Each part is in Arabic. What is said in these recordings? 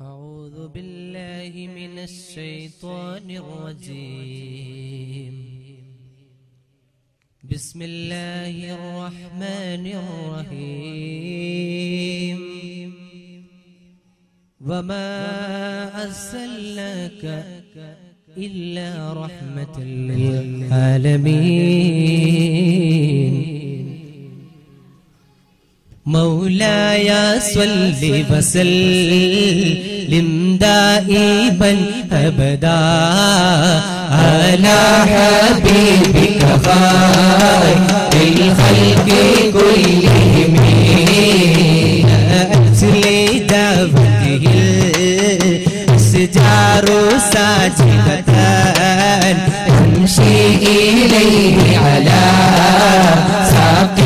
أعوذ بالله من الشيطان الرجيم. بسم الله الرحمن الرحيم. وما أرسلناك إلا رحمة للعالمين. مولاي صل وسلم دائما أبدا. على حبيبك خير الخلق كلهم. أسل دعوته السجار ساجدة. تمشي إليه على ساقي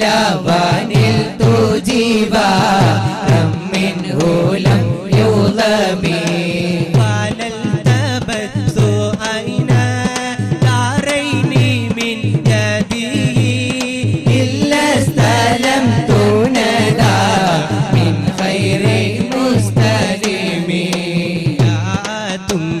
لوانلت جيبا منه لم يظلمي قال التبت أين دارين من يدي إلا استلمت ندى من خير مستلمي دعاتم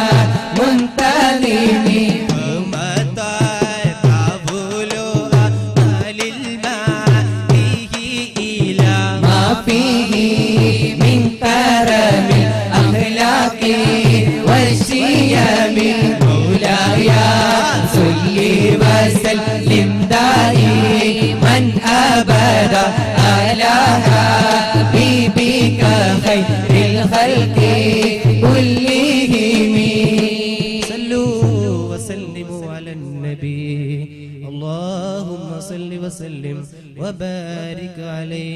وبارك عليه.